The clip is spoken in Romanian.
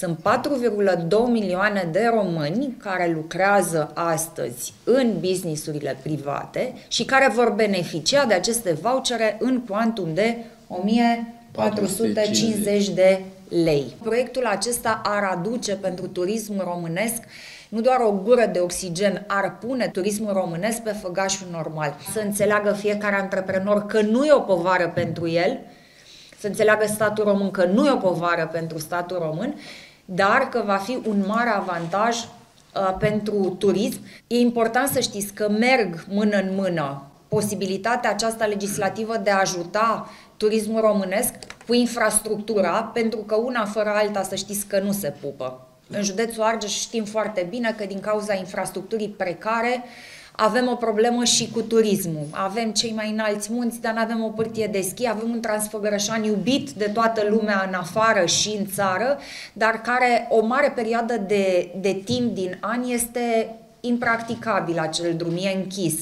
Sunt 4,2 milioane de români care lucrează astăzi în businessurile private și care vor beneficia de aceste vouchere în cuantum de 1450 de lei. Proiectul acesta ar aduce pentru turismul românesc nu doar o gură de oxigen, ar pune turismul românesc pe făgașul normal. Să înțeleagă fiecare antreprenor că nu e o povară pentru el, să înțeleagă statul român că nu e o povară pentru statul român, dar că va fi un mare avantaj uh, pentru turism. E important să știți că merg mână în mână posibilitatea aceasta legislativă de a ajuta turismul românesc cu infrastructura, pentru că una fără alta să știți că nu se pupă. În județul Argeș știm foarte bine că din cauza infrastructurii precare avem o problemă și cu turismul. Avem cei mai înalți munți, dar nu avem o pârtie de schi, avem un transfăgărășan iubit de toată lumea în afară și în țară, dar care o mare perioadă de, de timp din an este impracticabil acel drum, e închis.